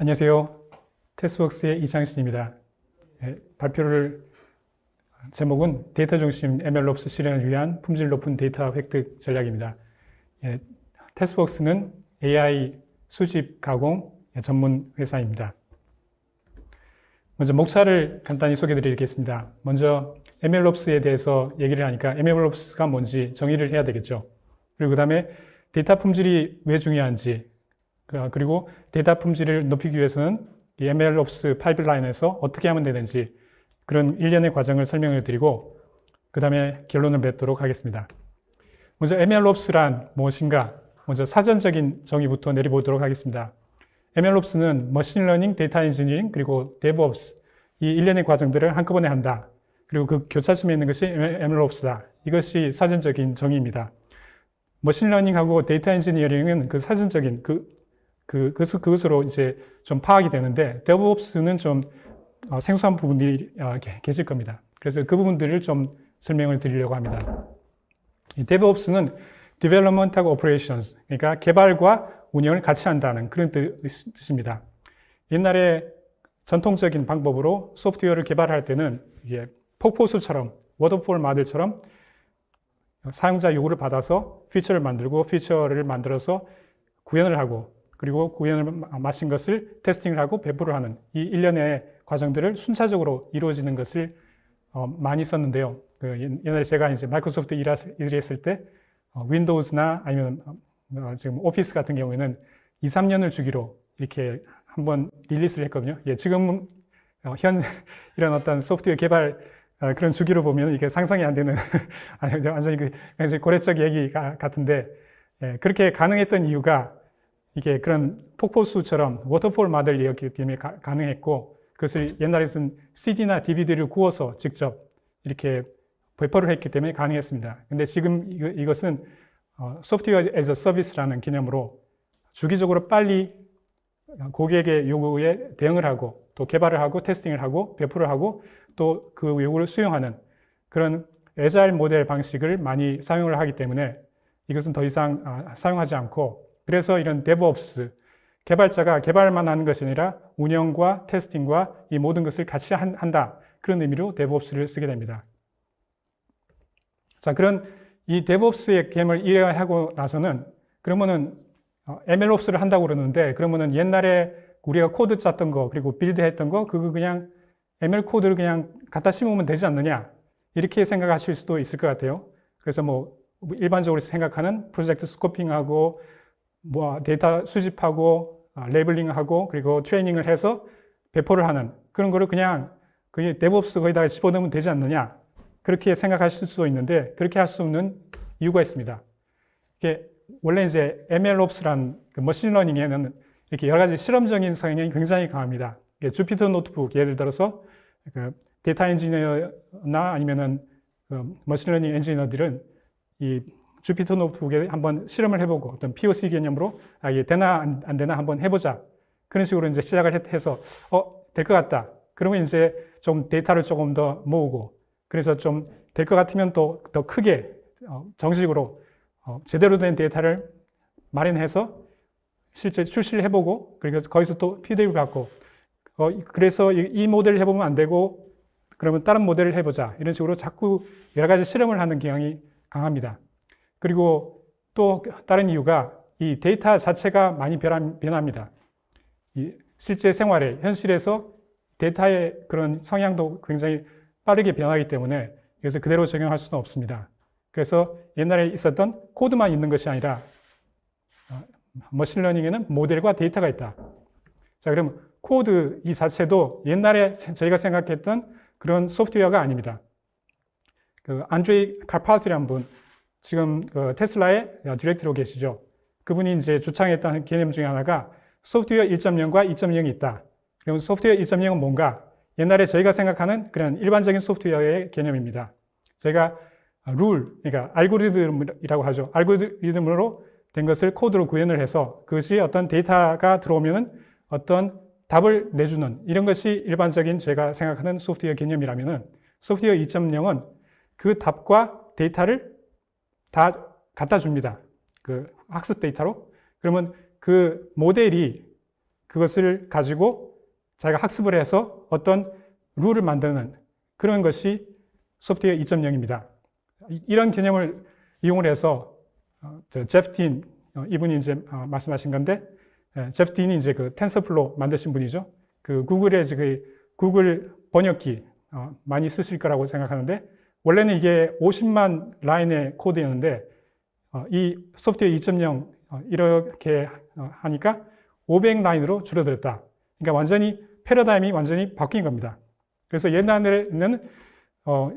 안녕하세요. 테스웍스의 이창신입니다. 예, 발표를 제목은 데이터 중심 MLOps 실현을 위한 품질 높은 데이터 획득 전략입니다. 예, 테스웍스는 AI 수집 가공 전문 회사입니다. 먼저 목차를 간단히 소개해 드리겠습니다. 먼저 MLOps에 대해서 얘기를 하니까 MLOps가 뭔지 정의를 해야 되겠죠. 그리고 그 다음에 데이터 품질이 왜 중요한지 그, 그리고 데이터 품질을 높이기 위해서는 이 MLOps 파이프라인에서 어떻게 하면 되는지 그런 일련의 과정을 설명을 드리고 그 다음에 결론을 맺도록 하겠습니다. 먼저 MLOps란 무엇인가? 먼저 사전적인 정의부터 내려보도록 하겠습니다. MLOps는 machine learning, 데이터 엔지니어링, 그리고 DevOps 이 일련의 과정들을 한꺼번에 한다. 그리고 그 교차점에 있는 것이 MLOps다. 이것이 사전적인 정의입니다. machine learning하고 데이터 엔지니어링은 그 사전적인 그, 그, 그것으로 이제 좀 파악이 되는데 DevOps는 좀 어, 생소한 부분이 어, 계실 겁니다. 그래서 그 부분들을 좀 설명을 드리려고 합니다. 이 DevOps는 Development하고 Operations, 그러니까 개발과 운영을 같이 한다는 그런 뜻입니다. 옛날에 전통적인 방법으로 소프트웨어를 개발할 때는 이게 폭포수처럼 waterfall model처럼 사용자 요구를 받아서 feature를 만들고 feature를 만들어서 구현을 하고 그리고 구현을 마친 것을 testing을 하고 배포를 하는 이 일련의 과정들을 순차적으로 이루어지는 것을 어, 많이 썼는데요. 그 옛날에 제가 이제 마이크로소프트 일했을 때 어, Windows나 아니면 어, 지금 Office 같은 경우에는 2, 3년을 주기로 이렇게 한번 release를 했거든요. 예, 지금 어, 현 이런 어떤 소프트웨어 개발 어, 그런 주기로 보면 이게 상상이 안 되는 완전히 그 고래적 얘기 같은데 예, 그렇게 가능했던 이유가 이게 그런 폭포수처럼 워터폴 마들 이었기 때문에 가, 가능했고 그것을 옛날에 쓴 CD나 DVD를 구워서 직접 이렇게 배포를 했기 때문에 가능했습니다. 근데 지금 이것은 어, 소프트웨어 as service라는 개념으로 주기적으로 빨리 고객의 요구에 대응을 하고 또 개발을 하고 테스팅을 하고 배포를 하고 또 그 요구를 수용하는 그런 에자일 모델 방식을 많이 사용을 하기 때문에 이것은 더 이상 아, 사용하지 않고 그래서 이런 DevOps 개발자가 개발만 하는 것이 아니라 운영과 테스팅과 이 모든 것을 같이 한다. 그런 의미로 DevOps를 쓰게 됩니다. 자, 그런 이 DevOps의 개념을 이해하고 나서는 그러면은 어, MLOps를 한다고 그러는데 그러면은 옛날에 우리가 코드 짰던 거 그리고 build 했던 거 그거 그냥 ML 코드를 그냥 갖다 심으면 되지 않느냐 이렇게 생각하실 수도 있을 것 같아요. 그래서 뭐 일반적으로 생각하는 프로젝트 scoping하고 뭐 데이터 수집하고 아, labeling하고 그리고 트레이닝을 해서 배포를 하는 그런 거를 그냥 그게 DevOps 거기다가 집어넣으면 되지 않느냐 그렇게 생각하실 수도 있는데 그렇게 할 수 없는 이유가 있습니다. 이게 원래 이제 MLOps란 그 machine learning에는 이렇게 여러 가지 실험적인 성향이 굉장히 강합니다. Jupyter Notebook 예를 들어서 그 데이터 엔지니어나 아니면은 그 machine learning 엔지니어들은 이 Jupyter Notebook에 한번 실험을 해보고 어떤 POC 개념으로 아, 이게 되나 안, 안 되나 한번 해보자. 그런 식으로 이제 시작을 해서 어, 될 것 같다. 그러면 이제 좀 데이터를 조금 더 모으고 그래서 좀 될 것 같으면 또 더 크게 어, 정식으로 어, 제대로 된 데이터를 마련해서 실제 출시를 해보고 그리고 거기서 또 피드백을 갖고 어, 그래서 이, 이 모델을 해보면 안 되고 그러면 다른 모델을 해보자 이런 식으로 자꾸 여러 가지 실험을 하는 경향이 강합니다. 그리고 또 다른 이유가 이 데이터 자체가 많이 변합니다. 이 실제 생활에 현실에서 데이터의 그런 성향도 굉장히 빠르게 변하기 때문에 그래서 그대로 적용할 수는 없습니다. 그래서 옛날에 있었던 코드만 있는 것이 아니라 어, machine learning에는 모델과 데이터가 있다. 자, 그럼 코드 이 자체도 옛날에 저희가 생각했던 그런 소프트웨어가 아닙니다. 그 안드레이 카파시라는 분, 지금 그 테슬라의 디렉터로 계시죠. 그분이 이제 주창했던 개념 중에 하나가 소프트웨어 1.0과 2.0이 있다. 그럼 소프트웨어 1.0은 뭔가? 옛날에 저희가 생각하는 그런 일반적인 소프트웨어의 개념입니다. 저희가 룰, 그러니까 알고리즘이라고 하죠. 알고리즘으로 된 것을 코드로 구현을 해서 그것이 어떤 데이터가 들어오면은 어떤 답을 내주는 이런 것이 일반적인 제가 생각하는 소프트웨어 개념이라면은 소프트웨어 2.0은 그 답과 데이터를 다 갖다 줍니다. 그 학습 데이터로. 그러면 그 모델이 그것을 가지고 자기가 학습을 해서 어떤 룰을 만드는 그런 것이 소프트웨어 2.0입니다. 이런 개념을 이용을 해서 어, 제프 딘 어, 이분이 이제 어, 말씀하신 건데 제프 딘이 이제 그 TensorFlow 만드신 분이죠. 그 구글의 그 구글 번역기 많이 쓰실 거라고 생각하는데 원래는 이게 50만 라인의 코드였는데 이 소프트웨어 2.0 이렇게 하니까 500라인으로 줄어들었다. 그러니까 완전히 패러다임이 완전히 바뀐 겁니다. 그래서 옛날에는 어,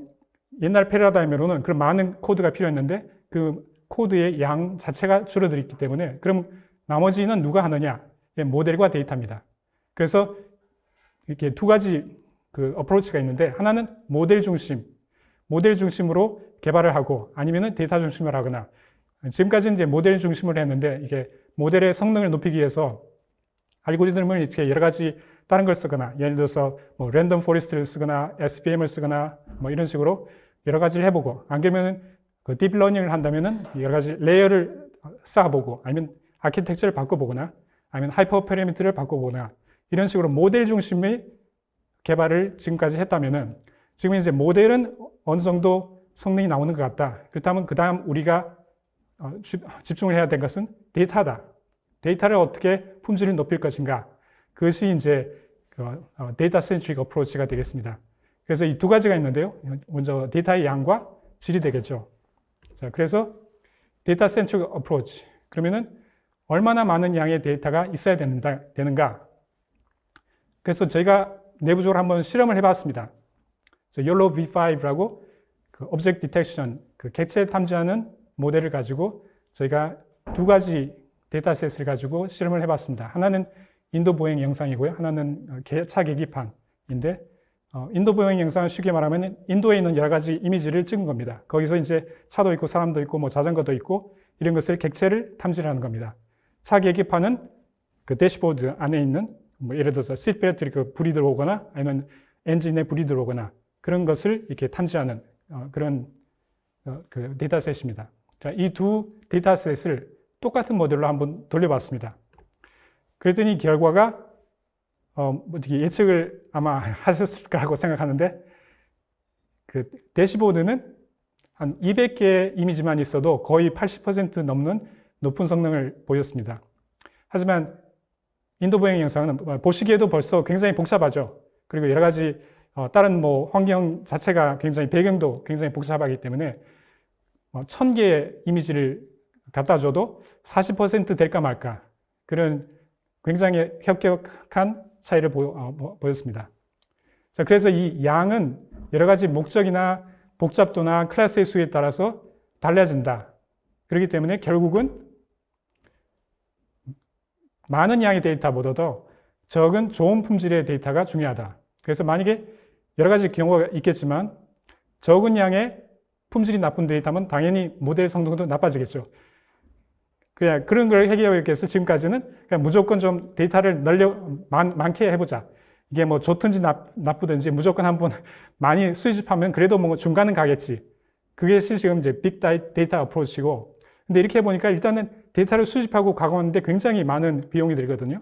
옛날 패러다임으로는 그런 많은 코드가 필요했는데 그 코드의 양 자체가 줄어들었기 때문에 그럼 나머지는 누가 하느냐? 모델과 데이터입니다. 그래서 이렇게 두 가지 그 approach가 있는데 하나는 모델 중심, 모델 중심으로 개발을 하고 아니면은 데이터 중심을 하거나. 지금까지 이제 모델 중심을 했는데 이게 모델의 성능을 높이기 위해서 알고리즘을 이렇게 여러 가지 다른 걸 쓰거나 예를 들어서 뭐 random forest를 쓰거나 SVM을 쓰거나 뭐 이런 식으로 여러 가지를 해보고 안 그러면은 그 딥러닝을 한다면은 여러 가지 layer를 쌓아보고 아니면 아키텍처를 바꿔보거나 아니면 hyper parameter를 바꿔보거나 이런 식으로 모델 중심의 개발을 지금까지 했다면은 지금 이제 모델은 어느 정도 성능이 나오는 것 같다. 그렇다면 그 다음 우리가 어, 집중을 해야 될 것은 데이터다. 데이터를 어떻게 품질을 높일 것인가. 그것이 이제 그, 어, data centric approach가 되겠습니다. 그래서 이 두 가지가 있는데요. 먼저 데이터의 양과 질이 되겠죠. 자, 그래서 data centric approach. 그러면은 얼마나 많은 양의 데이터가 있어야 되는가, 되는가. 그래서 저희가 내부적으로 한번 실험을 해봤습니다. YOLO V5라고 그 Object Detection, 그 객체 탐지하는 모델을 가지고 저희가 두 가지 dataset을 가지고 실험을 해봤습니다. 하나는 인도 보행 영상이고요. 하나는 어, 차 계기판인데 어, 인도 보행 영상을 쉽게 말하면 인도에 있는 여러 가지 이미지를 찍은 겁니다. 거기서 이제 차도 있고 사람도 있고 뭐 자전거도 있고 이런 것을 객체를 탐지하는 겁니다. 차 계기판은 그 대시보드 안에 있는 뭐 예를 들어서 시트벨트 그 불이 들어오거나 아니면 엔진에 불이 들어오거나 그런 것을 이렇게 탐지하는 어, 그런 어, 그 dataset입니다. 자, 이 두 dataset을 똑같은 모델로 한번 돌려봤습니다. 그랬더니 결과가 어, 뭐 예측을 아마 하셨을 거라고 생각하는데 그 대시보드는 한 200개의 이미지만 있어도 거의 80% 넘는 높은 성능을 보였습니다. 하지만 인도 보행 영상은 보시기에도 벌써 굉장히 복잡하죠. 그리고 여러 가지 어, 다른 뭐 환경 자체가 굉장히 배경도 굉장히 복잡하기 때문에 어, 1000개의 이미지를 갖다 줘도 40% 될까 말까 그런 굉장히 혁격한 차이를 어, 보였습니다. 자, 그래서 이 양은 여러 가지 목적이나 복잡도나 클래스의 수에 따라서 달라진다. 그렇기 때문에 결국은 많은 양의 데이터보다도 적은 좋은 품질의 데이터가 중요하다. 그래서 만약에 여러 가지 경우가 있겠지만 적은 양의 품질이 나쁜 데이터면 당연히 모델 성능도 나빠지겠죠. 그냥 그런 걸 해결하기 위해서 지금까지는 그냥 무조건 좀 데이터를 널려 많, 많게 해보자. 이게 뭐 좋든지 나, 나쁘든지 무조건 한번 많이 수집하면 그래도 뭐 중간은 가겠지. 그게 지금 이제 big data approach고. 근데 이렇게 해보니까 일단은 데이터를 수집하고 가공하는데 굉장히 많은 비용이 들거든요.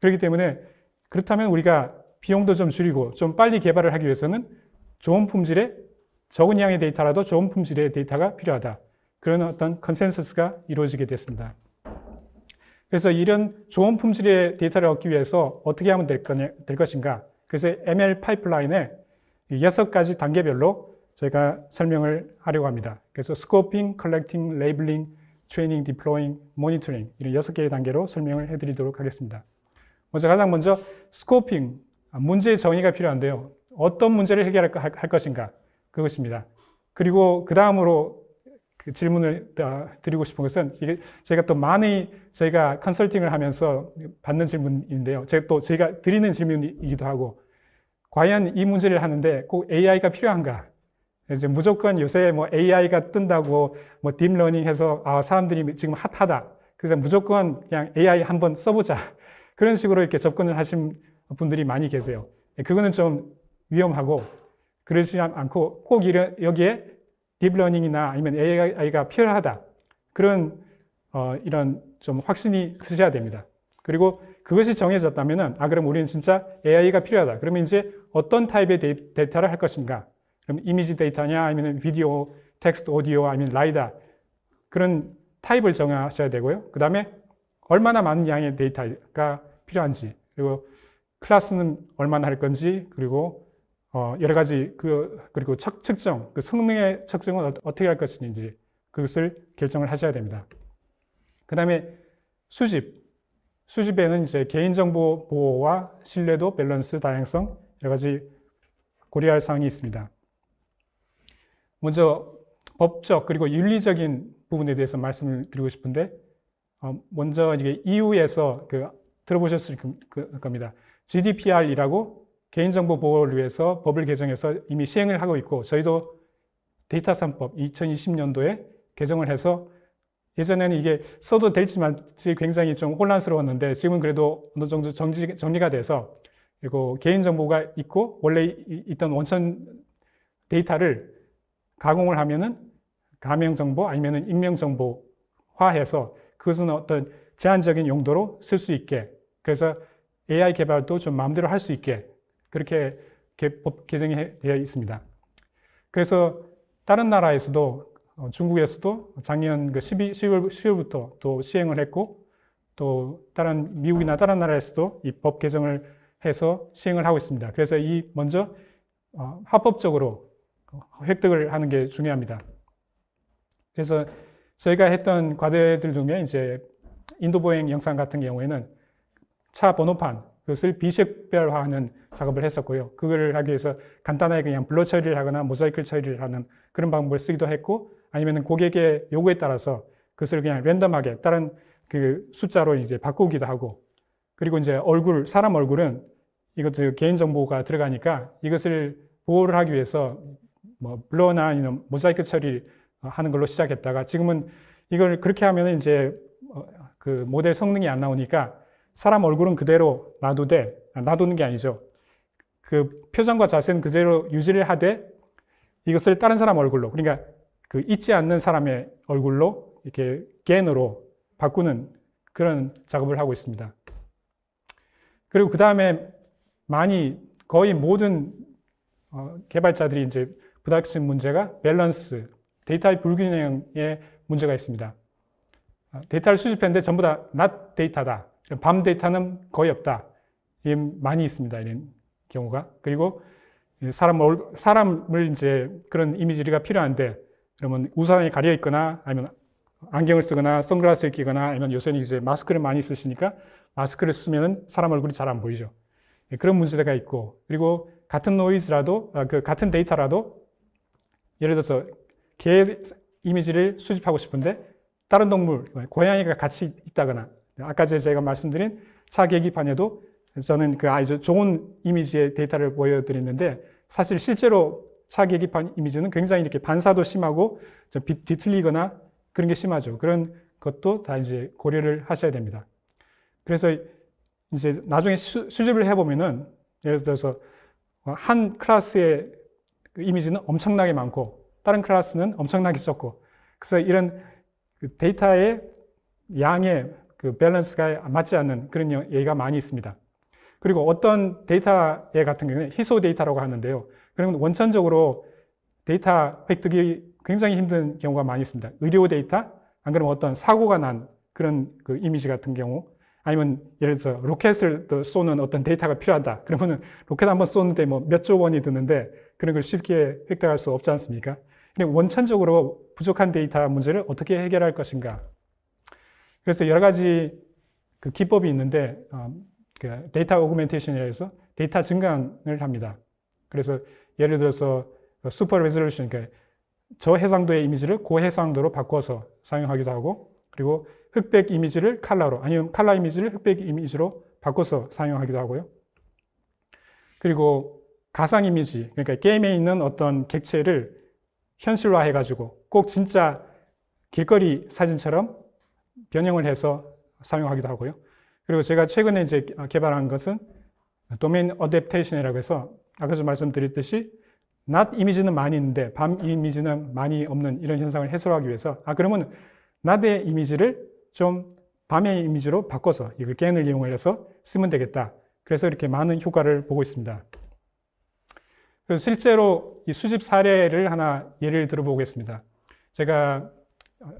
그렇기 때문에 그렇다면 우리가 비용도 좀 줄이고 좀 빨리 개발을 하기 위해서는 좋은 품질의 적은 양의 데이터라도 좋은 품질의 데이터가 필요하다. 그런 어떤 consensus가 이루어지게 됐습니다. 그래서 이런 좋은 품질의 데이터를 얻기 위해서 어떻게 하면 될, 거냐, 될 것인가. 그래서 ML pipeline에 여섯 가지 단계별로 저희가 설명을 하려고 합니다. 그래서 scoping, collecting, labeling, training, deploying, monitoring 이런 여섯 개의 단계로 설명을 해드리도록 하겠습니다. 먼저 가장 먼저 scoping, 문제 정의가 필요한데요. 어떤 문제를 해결할 것인가 그것입니다. 그리고 그 다음으로 그 질문을 드리고 싶은 것은 제가 또 많이 저희가 컨설팅을 하면서 받는 질문인데요. 제가 또 제가 드리는 질문이기도 하고 과연 이 문제를 하는데 꼭 AI가 필요한가? 이제 무조건 요새 뭐 AI가 뜬다고 뭐 딥러닝 해서 아 사람들이 지금 핫하다. 그래서 무조건 그냥 AI 한번 써보자. 그런 식으로 이렇게 접근을 하신 분들이 많이 계세요. 그거는 좀 위험하고 그러지 않고 꼭 여기에 딥러닝이나 아니면 AI가 필요하다. 그런 어, 이런 좀 확신이 드셔야 됩니다. 그리고 그것이 정해졌다면은 아 그럼 우리는 진짜 AI가 필요하다. 그러면 이제 어떤 타입의 데이, 데이터를 할 것인가? 그럼 이미지 데이터냐 아니면 비디오, 텍스트, 오디오 아니면 라이다 그런 타입을 정하셔야 되고요. 그 다음에 얼마나 많은 양의 데이터가 필요한지 그리고 클래스는 얼마나 할 건지 그리고 어, 여러 가지 그 그리고 척, 측정 그 성능의 측정은 어, 어떻게 할 것인지 그것을 결정을 하셔야 됩니다. 그 다음에 수집 수집에는 이제 개인정보 보호와 신뢰도, 밸런스, 다양성 여러 가지 고려할 사항이 있습니다. 먼저 법적 그리고 윤리적인 부분에 대해서 말씀을 드리고 싶은데 어, 먼저 이게 EU에서 그 들어보셨을 겁니다. GDPR이라고 개인정보 보호를 위해서 법을 개정해서 이미 시행을 하고 있고 저희도 데이터 3법 2020년도에 개정을 해서 예전에는 이게 써도 될지만 굉장히 좀 혼란스러웠는데 지금은 그래도 어느 정도 정리, 정리가 돼서 그리고 개인정보가 있고 원래 있던 원천 데이터를 가공을 하면은 가명정보 아니면은 익명정보화해서 그것은 어떤 제한적인 용도로 쓸 수 있게 그래서 AI 개발도 좀 마음대로 할 수 있게 그렇게 법 개정이 되어 있습니다. 그래서 다른 나라에서도 어, 중국에서도 작년 그 12, 10월, 10월부터 또 시행을 했고 또 다른 미국이나 다른 나라에서도 이 법 개정을 해서 시행을 하고 있습니다. 그래서 이 먼저 어, 합법적으로 획득을 하는 게 중요합니다. 그래서 저희가 했던 과제들 중에 이제 인도 보행 영상 같은 경우에는 차 번호판 그것을 비식별화하는 작업을 했었고요. 그걸 하기 위해서 간단하게 그냥 블러 처리를 하거나 모자이크 처리를 하는 그런 방법을 쓰기도 했고 아니면 고객의 요구에 따라서 그것을 그냥 랜덤하게 다른 그 숫자로 이제 바꾸기도 하고 그리고 이제 얼굴 사람 얼굴은 이것도 개인 정보가 들어가니까 이것을 보호를 하기 위해서 뭐 블러나 아니면 모자이크 처리 하는 걸로 시작했다가 지금은 이걸 그렇게 하면 이제 어, 그 모델 성능이 안 나오니까 사람 얼굴은 그대로 놔두되 아, 놔두는 게 아니죠. 그 표정과 자세는 그대로 유지를 하되 이것을 다른 사람 얼굴로 그러니까 그 잊지 않는 사람의 얼굴로 이렇게 겐으로 바꾸는 그런 작업을 하고 있습니다. 그리고 그 다음에 많이 거의 모든 어, 개발자들이 이제 부닥친 문제가 밸런스, 데이터의 불균형에 문제가 있습니다. 아, 데이터를 수집했는데 전부 다 낮 데이터다. 밤 데이터는 거의 없다. 이 많이 있습니다. 이런 경우가. 그리고 사람, 사람을 이제 그런 이미지가 필요한데 그러면 우산이 가려 있거나 아니면 안경을 쓰거나 선글라스를 끼거나 아니면 요새는 이제 마스크를 많이 쓰시니까 마스크를 쓰면 사람 얼굴이 잘 안 보이죠. 그런 문제가 있고 그리고 같은 노이즈라도 아, 그 같은 데이터라도 예를 들어서 개 이미지를 수집하고 싶은데 다른 동물 고양이가 같이 있다거나 아까 제가 말씀드린 차 계기판에도 저는 그 아주 좋은 이미지의 데이터를 보여드렸는데 사실 실제로 차 계기판 이미지는 굉장히 이렇게 반사도 심하고 뒤틀리거나 그런 게 심하죠. 그런 것도 다 이제 고려를 하셔야 됩니다. 그래서 이제 나중에 수, 집을 해보면은 예를 들어서 한 클래스의 그 이미지는 엄청나게 많고 다른 클래스는 엄청나게 적고 그래서 이런 그 데이터의 양의 그 밸런스가 맞지 않는 그런 얘기가 많이 있습니다. 그리고 어떤 데이터에 같은 경우는 희소 데이터라고 하는데요. 그러면 원천적으로 데이터 획득이 굉장히 힘든 경우가 많이 있습니다. 의료 데이터, 안 그러면 어떤 사고가 난 그런 그 이미지 같은 경우, 아니면 예를 들어서 로켓을 쏘는 어떤 데이터가 필요하다. 그러면은 로켓 한번 쏘는데 뭐 몇 조 원이 드는데 그런 걸 쉽게 획득할 수 없지 않습니까? 원천적으로 부족한 데이터 문제를 어떻게 해결할 것인가. 그래서 여러 가지 그 기법이 있는데 어, 그 data augmentation이라 해서 데이터 증강을 합니다. 그래서 예를 들어서 super resolution, 그러니까 저해상도의 이미지를 고해상도로 바꿔서 사용하기도 하고 그리고 흑백 이미지를 칼라로 아니면 칼라 이미지를 흑백 이미지로 바꿔서 사용하기도 하고요. 그리고 가상 이미지, 그러니까 게임에 있는 어떤 객체를 현실화 해가지고 꼭 진짜 길거리 사진처럼 변형을 해서 사용하기도 하고요. 그리고 제가 최근에 이제 개발한 것은 도메인 어댑테이션이라고 해서 아까도 말씀드렸듯이 낮 이미지는 많이 있는데 밤 이미지는 많이 없는 이런 현상을 해소하기 위해서 아 그러면 낮의 이미지를 좀 밤의 이미지로 바꿔서 이걸 겐을 이용해서 쓰면 되겠다. 그래서 이렇게 많은 효과를 보고 있습니다. 그래서 실제로 이 수집 사례를 하나 예를 들어보겠습니다. 제가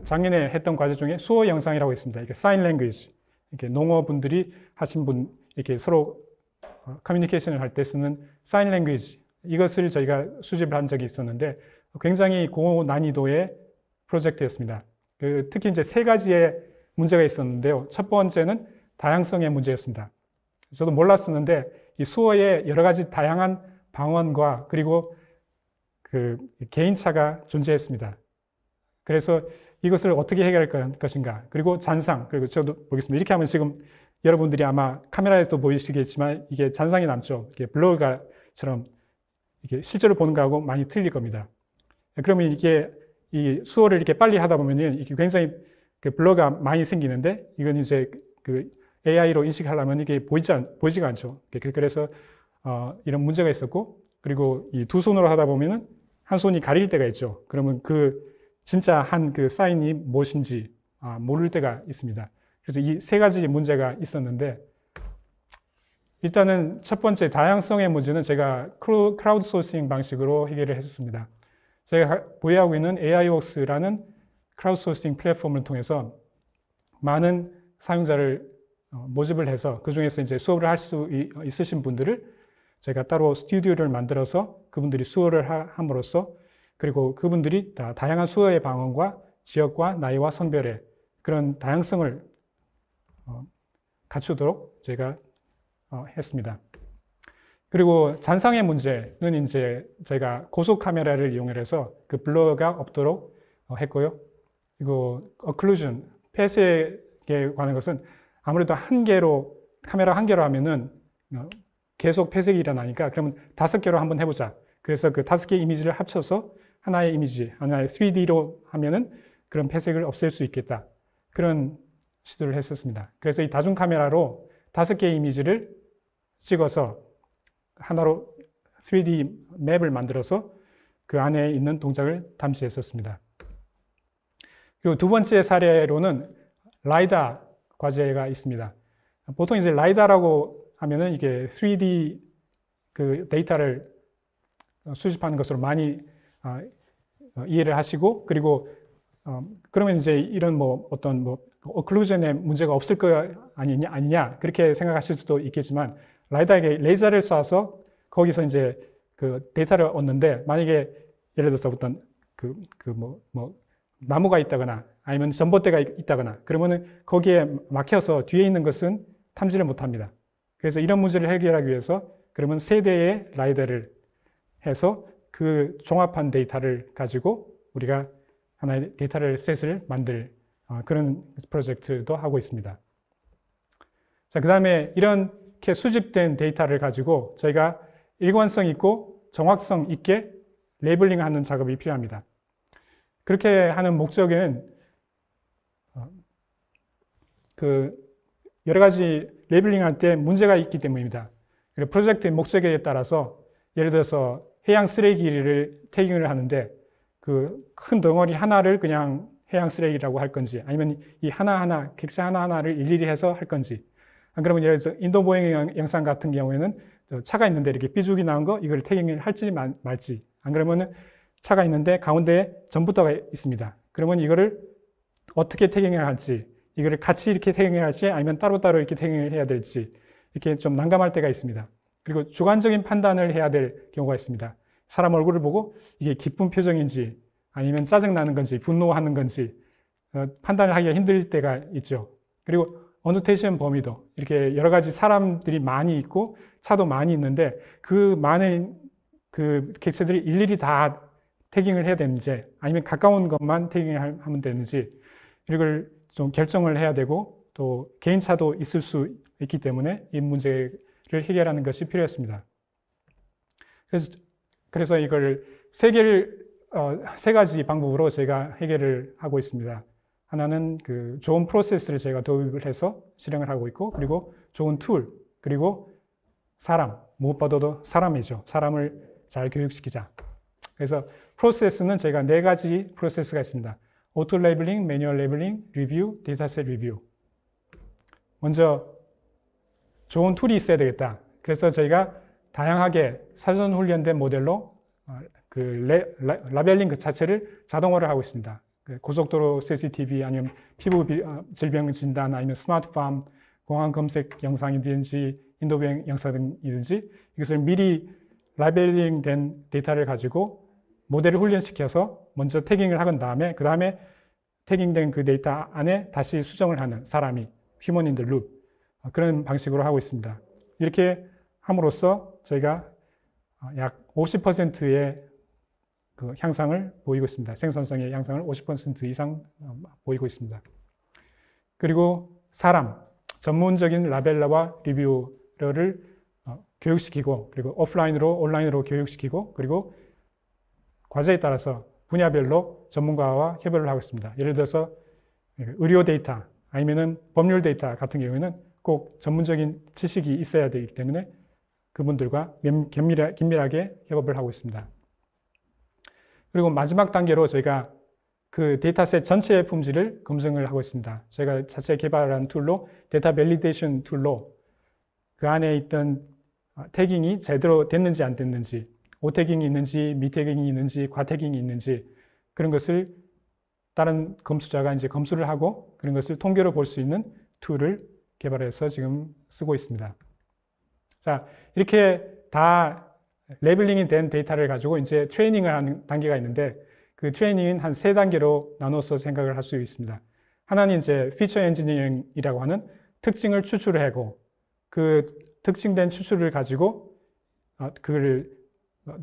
작년에 했던 과제 중에 수어 영상이라고 있습니다. 이게 사인 랭귀지. 이렇게 농어분들이 하신 분, 이렇게 서로 커뮤니케이션을 할 때 쓰는 사인 랭귀지. 이것을 저희가 수집을 한 적이 있었는데 굉장히 고난이도의 프로젝트였습니다. 그 특히 이제 세 가지의 문제가 있었는데요. 첫 번째는 다양성의 문제였습니다. 저도 몰랐었는데 이 수어에 여러 가지 다양한 방언과 그리고 그 개인차가 존재했습니다. 그래서 이것을 어떻게 해결할 것인가. 그리고 잔상. 그리고 저도 보겠습니다. 이렇게 하면 지금 여러분들이 아마 카메라에서 보이시겠지만 이게 잔상이 남죠. 이게 블로그처럼 이게 실제로 보는 거하고 많이 틀릴 겁니다. 그러면 이게 이 수어를 이렇게 빨리 하다 보면은 이게 굉장히 그 blur가 많이 생기는데 이건 이제 그 AI로 인식하려면 이게 보이지 않, 보이지가 않죠. 그래서 어, 이런 문제가 있었고 그리고 이 두 손으로 하다 보면은 한 손이 가릴 때가 있죠. 그러면 그 진짜 한 그 사인이 무엇인지 아, 모를 때가 있습니다. 그래서 이 세 가지 문제가 있었는데 일단은 첫 번째 다양성의 문제는 제가 crowd sourcing 방식으로 해결을 했었습니다. 제가 보유하고 있는 AI웍스라는 crowd sourcing 플랫폼을 통해서 많은 사용자를 어, 모집을 해서 그 중에서 이제 수어를 할 수 있으신 분들을 제가 따로 스튜디오를 만들어서 그분들이 수어를 함으로써 그리고 그분들이 다 다양한 수어의 방언과 지역과 나이와 성별의 그런 다양성을 어, 갖추도록 제가 어, 했습니다. 그리고 잔상의 문제는 이제 제가 고속 카메라를 이용해서 그 블러가 없도록 했고요. 그리고 어클루전, 폐색에 관한 것은 아무래도 한 개로 카메라 한 개로 하면은 어, 계속 폐색이 일어나니까 그러면 다섯 개로 한번 해보자. 그래서 그 다섯 개 이미지를 합쳐서 하나의 이미지, 하나의 3D로 하면은 그런 폐색을 없앨 수 있겠다. 그런 시도를 했었습니다. 그래서 이 다중 카메라로 다섯 개의 이미지를 찍어서 하나로 3D 맵을 만들어서 그 안에 있는 동작을 담시했었습니다. 그리고 두 번째 사례로는 라이다 과제가 있습니다. 보통 이제 라이다라고 하면은 이게 3D 그 데이터를 수집하는 것으로 많이 이해를 하시고 그리고 어, 그러면 이제 이런 뭐 어떤 뭐 어클루전에 문제가 없을 거 아니냐 아니냐 그렇게 생각하실 수도 있겠지만 라이다에게 레이저를 쏴서 거기서 이제 그 데이터를 얻는데 만약에 예를 들어서 어떤 그 그 뭐뭐 나무가 있다거나 아니면 전봇대가 있다거나 그러면은 거기에 막혀서 뒤에 있는 것은 탐지를 못합니다. 그래서 이런 문제를 해결하기 위해서 그러면 세 대의 라이더를 해서 그 종합한 데이터를 가지고 우리가 하나의 데이터를 set을 만들 어, 그런 프로젝트도 하고 있습니다. 자, 그 다음에 이렇게 수집된 데이터를 가지고 저희가 일관성 있고 정확성 있게 labeling 하는 작업이 필요합니다. 그렇게 하는 목적은 어, 그 여러 가지 labeling 할 때 문제가 있기 때문입니다. 프로젝트의 목적에 따라서 예를 들어서 해양 쓰레기를 태깅을 하는데 그 큰 덩어리 하나를 그냥 해양 쓰레기라고 할 건지 아니면 이 하나하나 객체 하나하나를 일일이 해서 할 건지 안 그러면 예를 들어서 인도 보행 영상 같은 경우에는 차가 있는데 이렇게 삐죽이 나온 거 이걸 태깅을 할지 말지 안 그러면은 차가 있는데 가운데에 전부터가 있습니다. 그러면 이거를 어떻게 태깅을 할지, 이거를 같이 이렇게 태깅을 할지 아니면 따로따로 이렇게 태깅을 해야 될지 이렇게 좀 난감할 때가 있습니다. 그리고 주관적인 판단을 해야 될 경우가 있습니다. 사람 얼굴을 보고 이게 기쁜 표정인지 아니면 짜증나는 건지 분노하는 건지 어, 판단을 하기가 힘들 때가 있죠. 그리고 어노테이션 범위도 이렇게 여러 가지 사람들이 많이 있고 차도 많이 있는데 그 많은 그 객체들이 일일이 다 태깅을 해야 되는지 아니면 가까운 것만 태깅을 하면 되는지 이걸 좀 결정을 해야 되고 또 개인차도 있을 수 있기 때문에 이 문제를 해결하는 것이 필요했습니다. 그래서, 그래서 이걸 세 개를, 어, 세 가지 방법으로 제가 해결을 하고 있습니다. 하나는 그 좋은 프로세스를 제가 도입을 해서 실행을 하고 있고, 그리고 좋은 툴, 그리고 사람, 무엇보다도 사람이죠. 사람을 잘 교육시키자. 그래서 프로세스는 제가 네 가지 프로세스가 있습니다. auto labeling, manual labeling, review, dataset review. 먼저 좋은 tool이 있어야 되겠다. 그래서 저희가 다양하게 사전 훈련된 모델로 어, 그 레, labeling 그 자체를 자동화를 하고 있습니다. 그 고속도로 CCTV 아니면 피부 어, 질병 진단 아니면 스마트팜 공항 검색 영상이든지 인도병 영상이든지 이것을 미리 labeling 된 데이터를 가지고 모델을 훈련시켜서 먼저 tagging을 하건 다음에 그 다음에 tagging된 그 데이터 안에 다시 수정을 하는 사람이 human in the loop 그런 방식으로 하고 있습니다. 이렇게 함으로써 저희가 약 50%의 그 향상을 보이고 있습니다. 생산성의 향상을 50% 이상 보이고 있습니다. 그리고 사람, 전문적인 라벨러와 리뷰러를 어, 교육시키고 그리고 오프라인으로 온라인으로 교육시키고 그리고 과제에 따라서 분야별로 전문가와 협업을 하고 있습니다. 예를 들어서 의료 데이터 아니면은 법률 데이터 같은 경우에는 꼭 전문적인 지식이 있어야 되기 때문에 그분들과 긴밀하게 협업을 하고 있습니다. 그리고 마지막 단계로 저희가 그 dataset 전체의 품질을 검증을 하고 있습니다. 저희가 자체 개발한 tool로 data validation tool로 그 안에 있던 아, tagging이 제대로 됐는지 안 됐는지 오tagging이 있는지 미tagging이 있는지 과tagging이 있는지 그런 것을 다른 검수자가 이제 검수를 하고 그런 것을 통계로 볼 수 있는 tool을 개발해서 지금 쓰고 있습니다. 자, 이렇게 다 labeling이 된 데이터를 가지고 이제 트레이닝을 하는 단계가 있는데 그 트레이닝은 한 세 단계로 나눠서 생각을 할 수 있습니다. 하나는 이제 feature engineering이라고 하는 특징을 추출을 하고 그 특징된 추출을 가지고 어, 그걸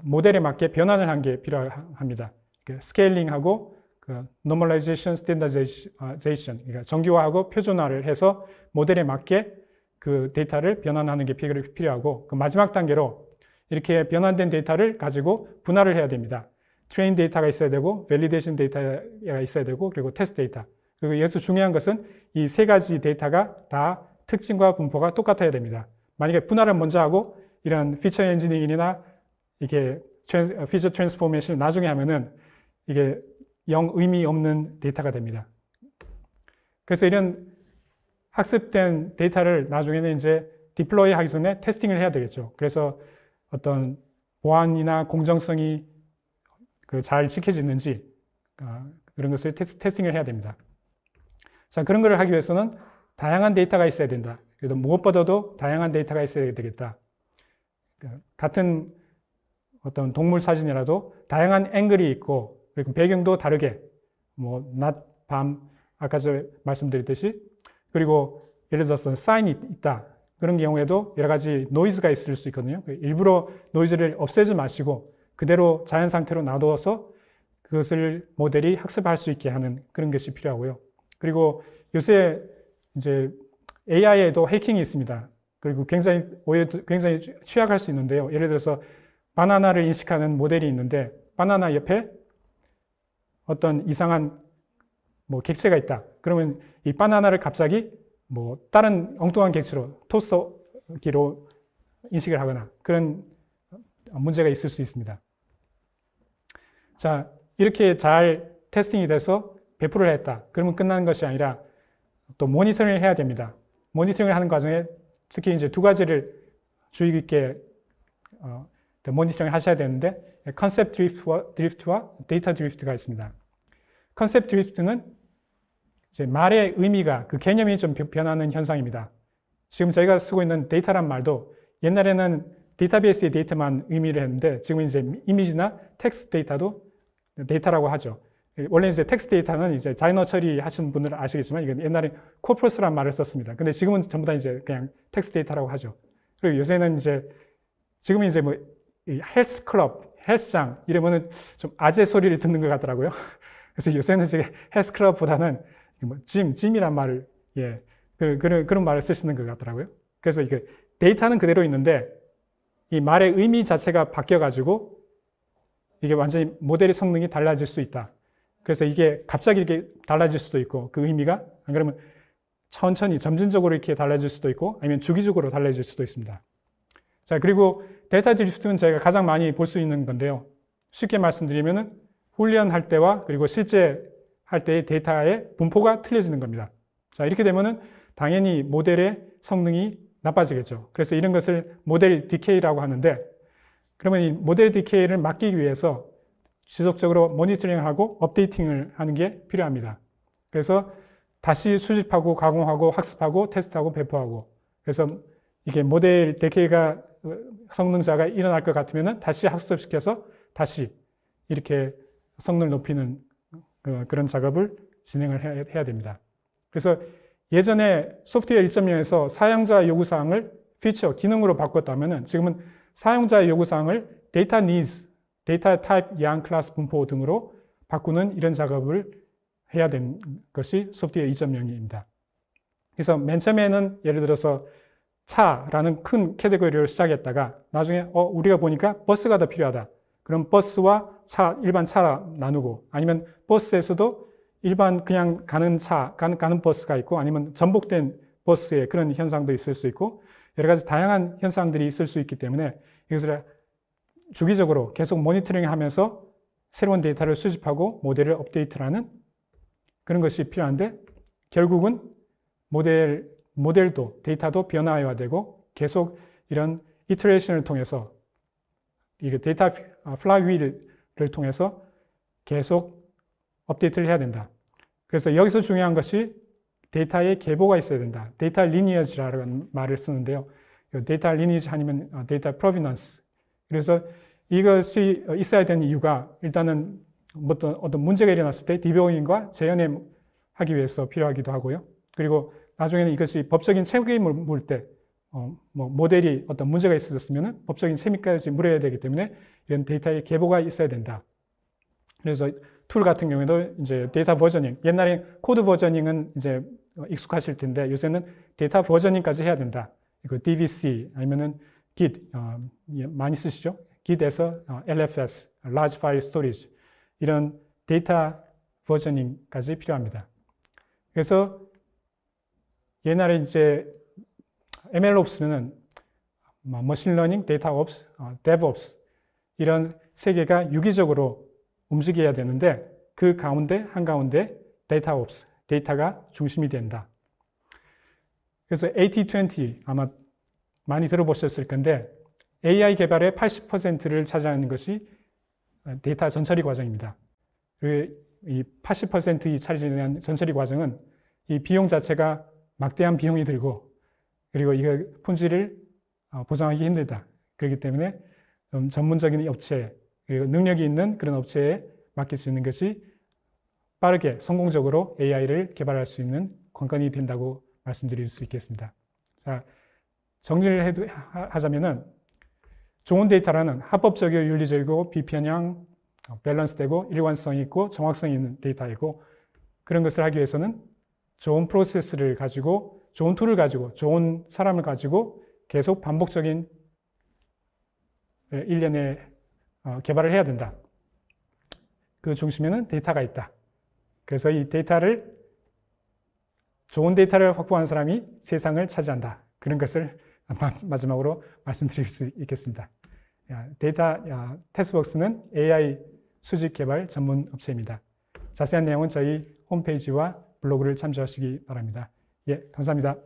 모델에 맞게 변환을 한 게 필요합니다. 그 scaling하고 그 normalization, standardization, 그러니까 정규화하고 표준화를 해서 모델에 맞게 그 데이터를 변환하는 게 필요하고 그 마지막 단계로 이렇게 변환된 데이터를 가지고 분할을 해야 됩니다. train data가 있어야 되고 validation data가 있어야 되고 그리고 test data 그리고 여기서 중요한 것은 이 세 가지 데이터가 다 특징과 분포가 똑같아야 됩니다. 만약에 분할을 먼저 하고 이런 feature engineering이나 이게 feature transformation을 나중에 하면은 이게 영 의미 없는 데이터가 됩니다. 그래서 이런 학습된 데이터를 나중에는 이제 디플로이 하기 전에 테스팅을 해야 되겠죠. 그래서 어떤 보안이나 공정성이 그 잘 지켜지는지 어, 그런 것을 테스팅을 해야 됩니다. 자, 그런 것을 하기 위해서는 다양한 데이터가 있어야 된다. 그래도 무엇보다도 다양한 데이터가 있어야 되겠다. 그 같은 어떤 동물 사진이라도 다양한 앵글이 있고 그리고 배경도 다르게 뭐 낮, 밤 아까 저 말씀드렸듯이 그리고 예를 들어서 사인이 있다. 그런 경우에도 여러 가지 노이즈가 있을 수 있거든요. 일부러 노이즈를 없애지 마시고 그대로 자연 상태로 놔두어서 그것을 모델이 학습할 수 있게 하는 그런 것이 필요하고요. 그리고 요새 이제 AI에도 해킹이 있습니다. 그리고 굉장히 오히려 굉장히 취약할 수 있는데요. 예를 들어서 바나나를 인식하는 모델이 있는데 바나나 옆에 어떤 이상한 뭐 객체가 있다. 그러면 이 바나나를 갑자기 뭐 다른 엉뚱한 객체로 토스터기로 인식을 하거나 그런 문제가 있을 수 있습니다. 자, 이렇게 잘 테스팅이 돼서 배포를 했다. 그러면 끝나는 것이 아니라 또 모니터링을 해야 됩니다. 모니터링을 하는 과정에 특히 이제 두 가지를 주의 깊게 어, 모니터링 하셔야 되는데 concept drift와, drift와 data drift가 있습니다. concept drift는 말의 의미가 그 개념이 좀 변하는 현상입니다. 지금 저희가 쓰고 있는 데이터란 말도 옛날에는 데이터베이스의 데이터만 의미를 했는데 지금 이제 이미지나 텍스트 데이터도 데이터라고 하죠. 원래 이제 텍스트 데이터는 이제 자연어 처리 하시는 분들은 아시겠지만 이건 옛날에 corpus란 말을 썼습니다. 근데 지금은 전부 다 이제 그냥 텍스트 데이터라고 하죠. 그리고 요새는 이제 지금은 이제 뭐 헬스 클럽, 헬스장 이러면은 좀 아재 소리를 듣는 것 같더라고요. 그래서 요새는 이제 헬스 클럽보다는 뭐 gym, gym이란 말을 예 그, 그런 그런 말을 쓰시는 것 같더라고요. 그래서 이게 데이터는 그대로 있는데 이 말의 의미 자체가 바뀌어 가지고 이게 완전히 모델의 성능이 달라질 수 있다. 그래서 이게 갑자기 이렇게 달라질 수도 있고 그 의미가 안 그러면 천천히 점진적으로 이렇게 달라질 수도 있고 아니면 주기적으로 달라질 수도 있습니다. 자 그리고 data drift는 제가 가장 많이 볼 수 있는 건데요. 쉽게 말씀드리면은 훈련할 때와 그리고 실제 할 때의 데이터의 분포가 틀려지는 겁니다. 자 이렇게 되면은 당연히 모델의 성능이 나빠지겠죠. 그래서 이런 것을 model decay라고 하는데 그러면 이 모델 디케이를 막기 위해서 지속적으로 모니터링하고 업데이팅을 하는 게 필요합니다. 그래서 다시 수집하고 가공하고 학습하고 테스트하고 배포하고 그래서 이게 모델 디케이가 성능자가 일어날 것 같으면 다시 학습시켜서 다시 이렇게 성능을 높이는 그, 그런 작업을 진행을 해야 됩니다. 그래서 예전에 소프트웨어 1.0에서 사용자 요구사항을 피처, 기능으로 바꿨다면 지금은 사용자 요구사항을 data needs, data type, 양, 클래스, 분포 등으로 바꾸는 이런 작업을 해야 되는 것이 소프트웨어 2.0입니다. 그래서 맨 처음에는 예를 들어서 차라는 큰 캐테고리를 시작했다가 나중에 어, 우리가 보니까 버스가 더 필요하다. 그럼 버스와 차, 일반 차라 나누고 아니면 버스에서도 일반 그냥 가는 차, 가는, 가는 버스가 있고 아니면 전복된 버스의 그런 현상도 있을 수 있고 여러 가지 다양한 현상들이 있을 수 있기 때문에 이것을 주기적으로 계속 모니터링 하면서 새로운 데이터를 수집하고 모델을 업데이트하는 그런 것이 필요한데 결국은 모델, 모델도 데이터도 변화화되고 계속 이런 iteration을 통해서 이게 data flywheel을 통해서 계속 업데이트를 해야 된다. 그래서 여기서 중요한 것이 데이터의 계보가 있어야 된다. data lineage라는 말을 쓰는데요. data lineage 아니면 data provenance. 그래서 이것이 있어야 되는 이유가 일단은 어떤, 문제가 일어났을 때 디버깅과 재현하기 위해서 필요하기도 하고요. 그리고 나중에는 이것이 법적인 책임을 물 때, 어, 뭐 모델이 어떤 문제가 있어졌으면 법적인 책임까지 물어야 되기 때문에 이런 데이터의 계보가 있어야 된다. 그래서 툴 같은 경우에도 이제 데이터 versioning, 옛날에 코드 versioning은 이제 익숙하실 텐데 요새는 데이터 versioning까지 해야 된다. 이거 DVC 아니면은 Git 어, 예, 많이 쓰시죠? Git에서 어, LFS, Large File Storage 이런 데이터 versioning까지 필요합니다. 그래서 옛날에 이제 MLOps는 머신러닝, DataOps, DevOps 이런 세 개가 유기적으로 움직여야 되는데 그 가운데 한가운데 DataOps, 데이터가 중심이 된다. 그래서 AT20 아마 많이 들어보셨을 건데 AI 개발의 80%를 차지하는 것이 데이터 전처리 과정입니다. 이 80%이 차지하는 전처리 과정은 이 비용 자체가 막대한 비용이 들고 그리고 이거 품질을 어, 보장하기 힘들다. 그렇기 때문에 좀 전문적인 업체 그리고 능력이 있는 그런 업체에 맡길 수 있는 것이 빠르게 성공적으로 AI를 개발할 수 있는 관건이 된다고 말씀드릴 수 있겠습니다. 자, 정리를 하자면은 좋은 데이터라는 합법적이고 윤리적이고 비편향, 밸런스되고 일관성이 있고 정확성이 있는 데이터이고 그런 것을 하기 위해서는 좋은 프로세스를 가지고 좋은 툴을 가지고 좋은 사람을 가지고 계속 반복적인 일련의 어, 개발을 해야 된다. 그 중심에는 데이터가 있다. 그래서 이 데이터를 좋은 데이터를 확보한 사람이 세상을 차지한다. 그런 것을 마지막으로 말씀드릴 수 있겠습니다. 데이터 테스트웍스는 AI 수집 개발 전문 업체입니다. 자세한 내용은 저희 홈페이지와 블로그를 참조하시기 바랍니다. 예, 감사합니다.